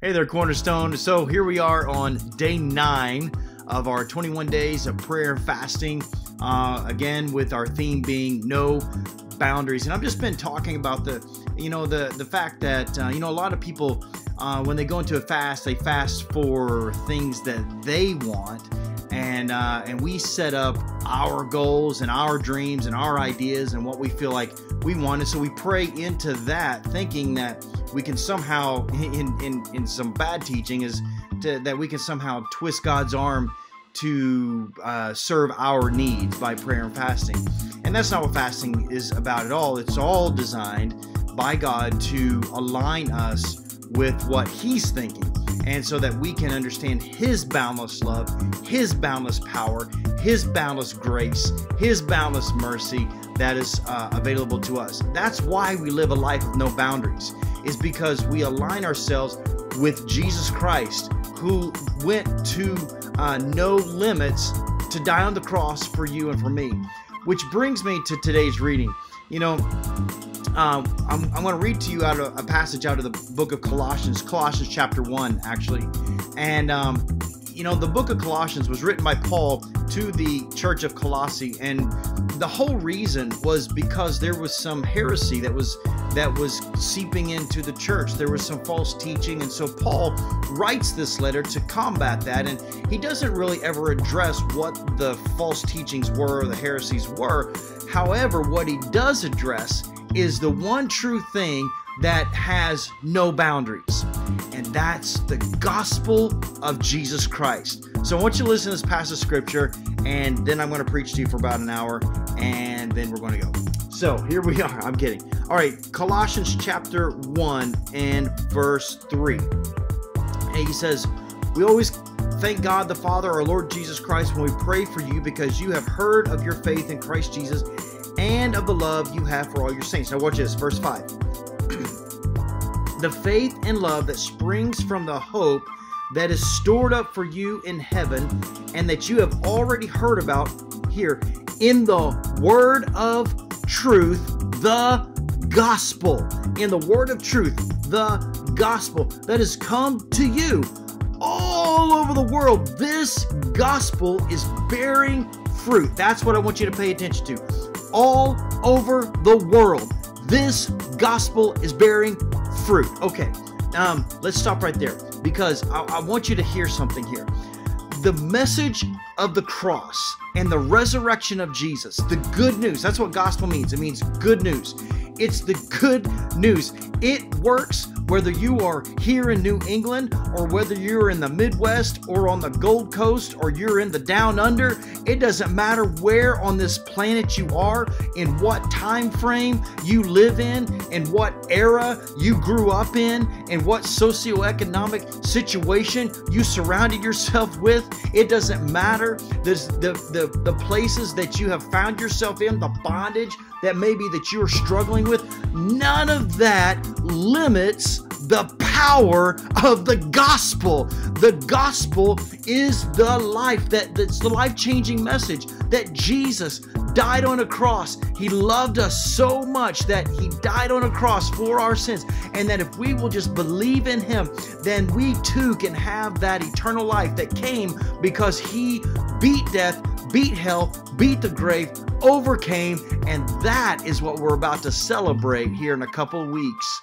Hey there, Cornerstone. So here we are on day nine of our 21 days of prayer and fasting. Uh, again, with our theme being no boundaries. And I've just been talking about the, you know, the the fact that uh, you know a lot of people uh, when they go into a fast, they fast for things that they want, and uh, and we set up our goals and our dreams and our ideas and what we feel like we want. And so we pray into that, thinking that we can somehow, in in, in some bad teaching, is to, that we can somehow twist God's arm to uh, serve our needs by prayer and fasting. And that's not what fasting is about at all. It's all designed by God to align us with what He's thinking. And so that we can understand His boundless love, His boundless power, His boundless grace, His boundless mercy that is uh, available to us. That's why we live a life of no boundaries, is because we align ourselves with Jesus Christ, who went to uh, no limits to die on the cross for you and for me. Which brings me to today's reading. You know, um, I'm, I'm going to read to you out of a passage out of the book of Colossians, Colossians chapter 1, actually. And, um, you know, the book of Colossians was written by Paul to the church of Colossae. And the whole reason was because there was some heresy that was that was seeping into the church. There was some false teaching, and so Paul writes this letter to combat that. And he doesn't really ever address what the false teachings were or the heresies were. However, what he does address is the one true thing that has no boundaries, and that's the gospel of Jesus Christ. So I want you to listen to this passage of scripture, and then I'm going to preach to you for about an hour, and then we're going to go. So here we are. I'm kidding. All right, Colossians chapter 1 and verse 3. And he says, We always thank God the Father, our Lord Jesus Christ, when we pray for you because you have heard of your faith in Christ Jesus and of the love you have for all your saints. Now, watch this, verse 5. the faith and love that springs from the hope that is stored up for you in heaven and that you have already heard about here in the word of truth, the gospel. In the word of truth, the gospel that has come to you all over the world. This gospel is bearing fruit. That's what I want you to pay attention to all over the world. This gospel is bearing fruit. Okay, um, let's stop right there because I, I want you to hear something here. The message of the cross and the resurrection of Jesus, the good news, that's what gospel means. It means good news. It's the good news. It works whether you are here in New England or whether you're in the Midwest or on the Gold Coast or you're in the Down Under. It doesn't matter where on this planet you are, in what time frame you live in, in what era you grew up in, in what socioeconomic situation you surrounded yourself with. It doesn't matter. The, the, the places that you have found yourself in, the bondage that maybe that you're struggling with. None of that limits the power of the gospel. The gospel is the life that that's the life-changing message that Jesus died on a cross. He loved us so much that he died on a cross for our sins. And that if we will just believe in him, then we too can have that eternal life that came because he beat death, beat hell, beat the grave, overcame, and that is what we're about to celebrate here in a couple weeks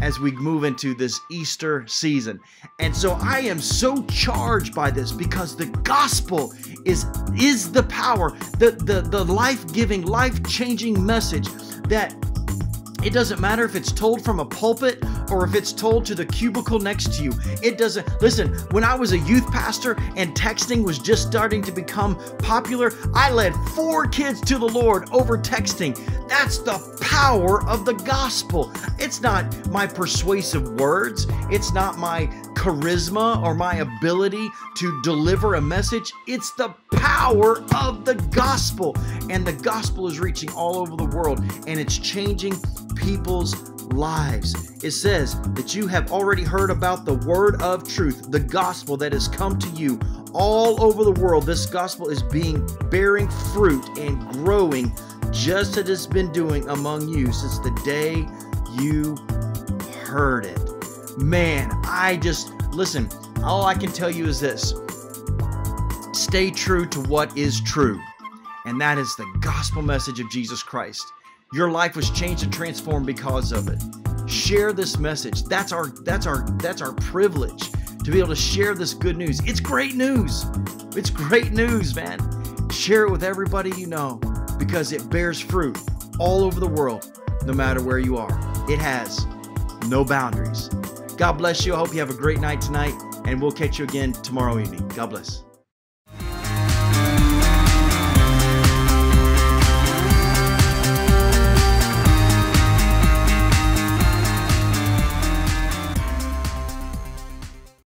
as we move into this Easter season. And so I am so charged by this because the gospel is is the power, the the, the life-giving, life-changing message that it doesn't matter if it's told from a pulpit or if it's told to the cubicle next to you. It doesn't. Listen, when I was a youth pastor and texting was just starting to become popular, I led four kids to the Lord over texting. That's the power of the gospel. It's not my persuasive words, it's not my charisma or my ability to deliver a message. It's the power of the gospel. And the gospel is reaching all over the world and it's changing people's lives. It says that you have already heard about the word of truth, the gospel that has come to you all over the world. This gospel is being bearing fruit and growing just as it's been doing among you since the day you heard it. man, I just, listen, all I can tell you is this stay true to what is true, and that is the gospel message of Jesus Christ. Your life was changed and transformed because of it. Share this message. That's our that's our that's our privilege to be able to share this good news. It's great news. It's great news, man. Share it with everybody you know because it bears fruit all over the world, no matter where you are. It has no boundaries. God bless you. I hope you have a great night tonight, and we'll catch you again tomorrow evening. God bless.